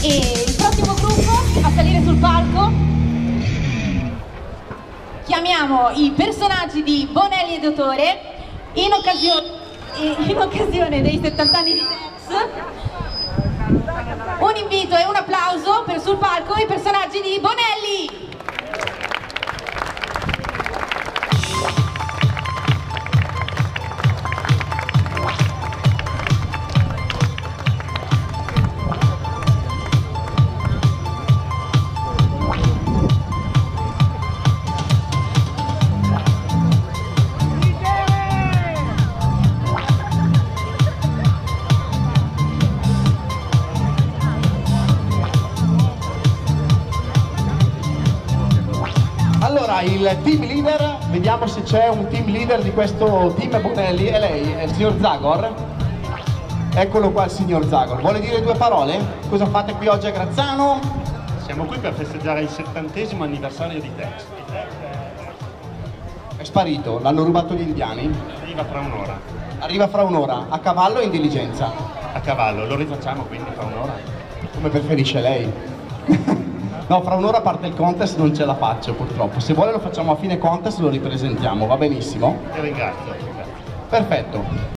E il prossimo gruppo a salire sul palco chiamiamo i personaggi di Bonelli e Dottore in occasione, in occasione dei 70 anni di Tex. Un invito e un applauso per sul palco Allora, il team leader, vediamo se c'è un team leader di questo team Bonelli, è lei, è il signor Zagor. Eccolo qua il signor Zagor. Vuole dire due parole? Cosa fate qui oggi a Grazzano? Siamo qui per festeggiare il settantesimo anniversario di Tex. È sparito, l'hanno rubato gli indiani. Arriva fra un'ora. Arriva fra un'ora, a cavallo e in diligenza. A cavallo, lo rifacciamo quindi fra un'ora? Come preferisce lei? No, fra un'ora parte il contest, non ce la faccio purtroppo. Se vuole lo facciamo a fine contest, lo ripresentiamo, va benissimo? Ti ringrazio. Perfetto.